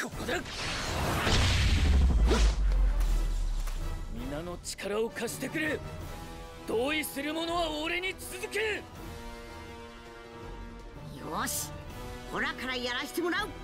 ここだ。皆の力を貸してくれ。同意する者は俺に続け。よし。ほらからやらしてもらう。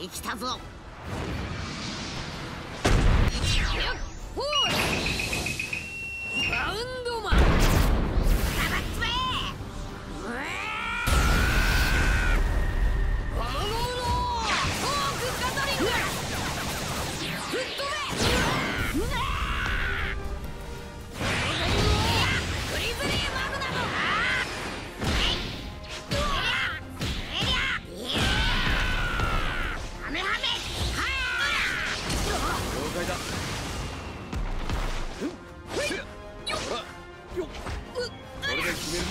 生きたぞ。解だこれで決める。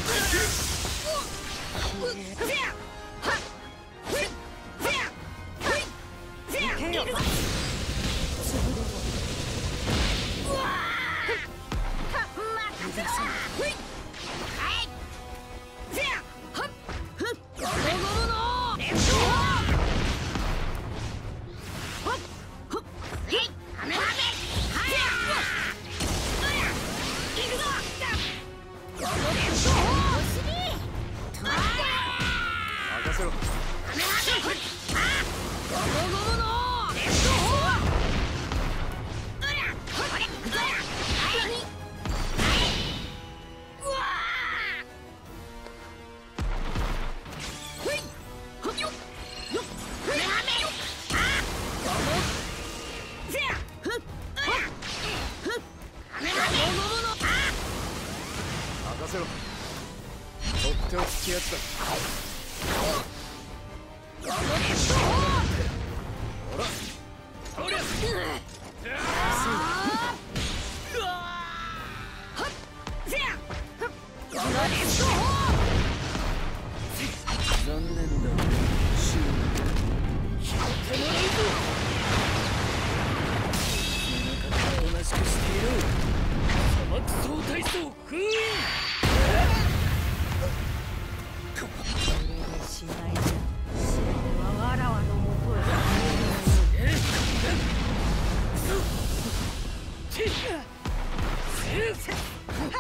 んだとっておきやつだ。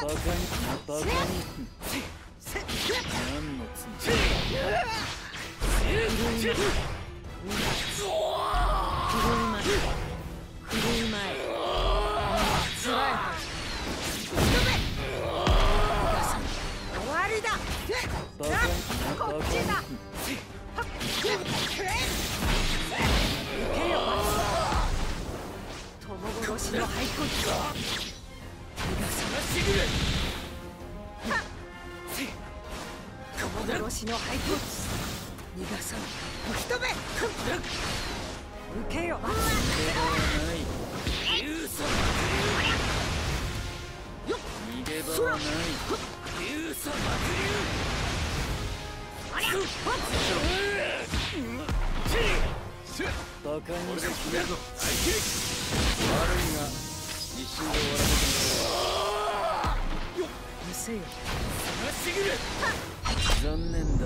バカにバカに何の罪も殺しの配当受けよバカにしてくれぞ悪いが一瞬で終わらせてもうよっせよしぐ残念だ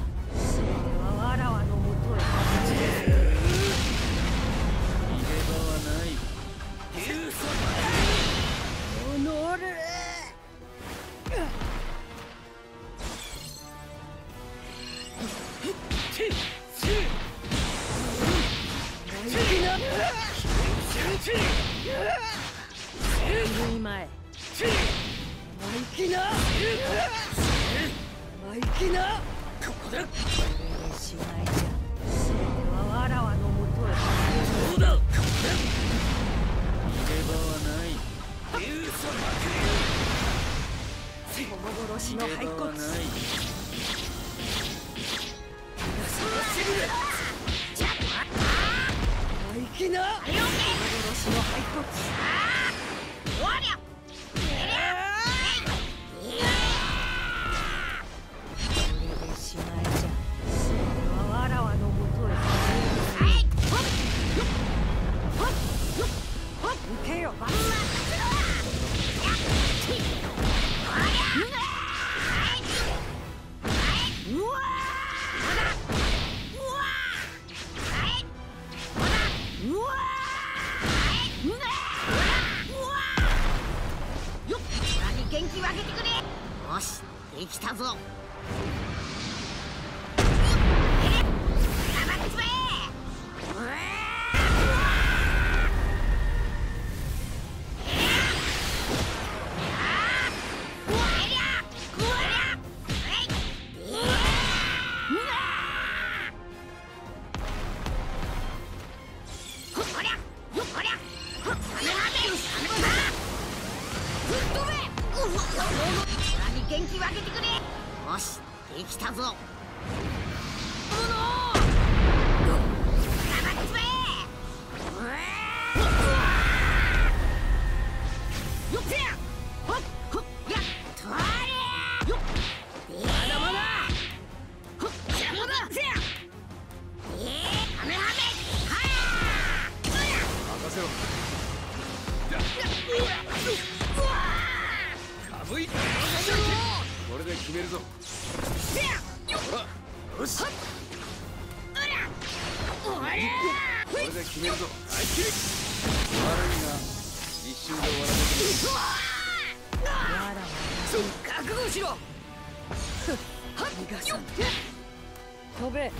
生意気な生意気なここだこれでしまいじゃ全てはわらわのもとへ。そうだここだ逃げ場はない竜祖友殺しの逃げ骸骨生意気な友殺しの骸骨よしできたぞ。元気分けてくれ。よしできたぞ。任これで決めるぞあいきり悪いが一瞬で終わらせてわらわ覚悟しろ逃がさん飛べ逃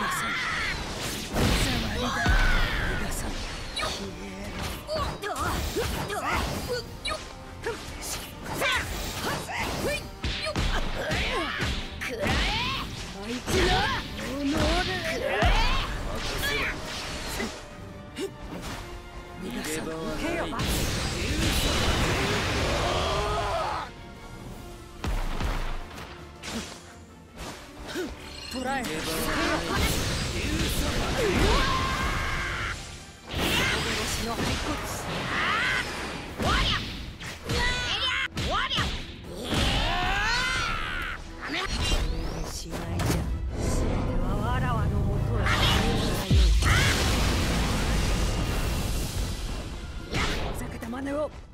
がさん真似を。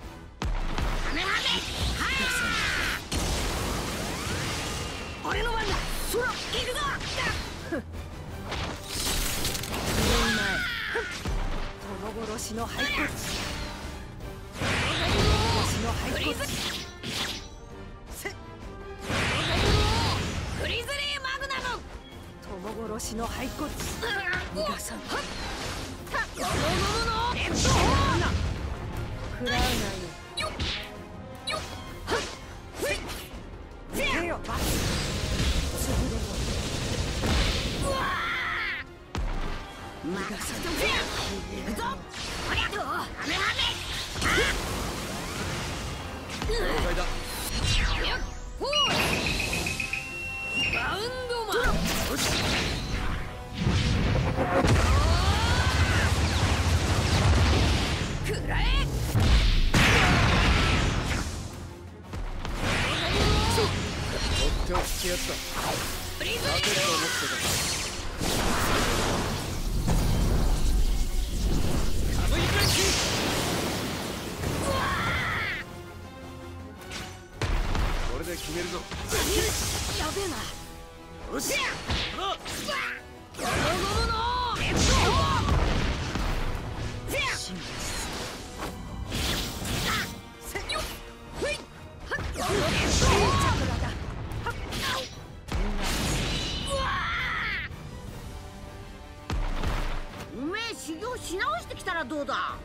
殺しの骸骨逃がさんレッド食らうなよ受けよバツっておきやつだブリズ勝てると思ってた。これで決めるぞやべえな。よし直してきたらどうだ？